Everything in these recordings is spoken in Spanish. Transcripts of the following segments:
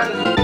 Bye.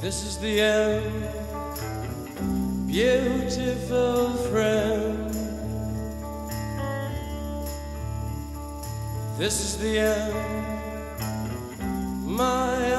This is the end, beautiful friend. This is the end, my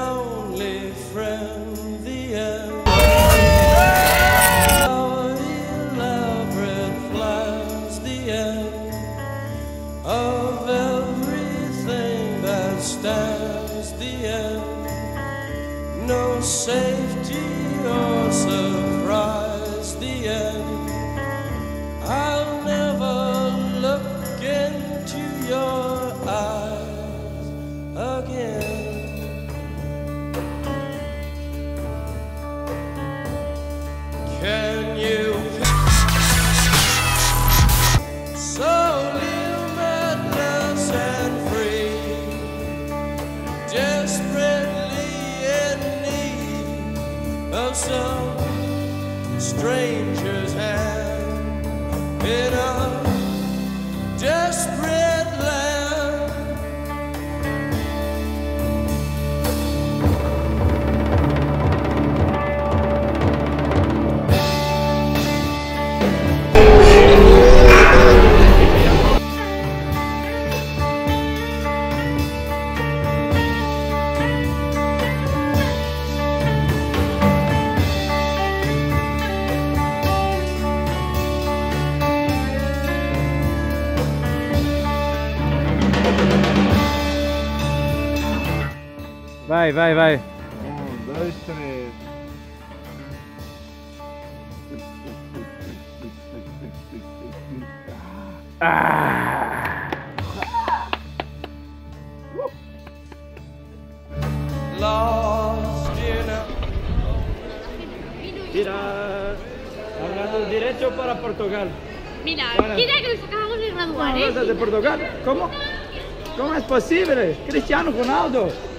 Vai, vai, vai. Um, dois, três. Lost in a Tira. Hablando derecho para Portugal. Mira, Bueno. mira que nos acabamos de graduar, ¿Cómo ¿eh? de Portugal? ¿Cómo? ¿Cómo es posible? Cristiano Ronaldo.